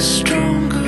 stronger.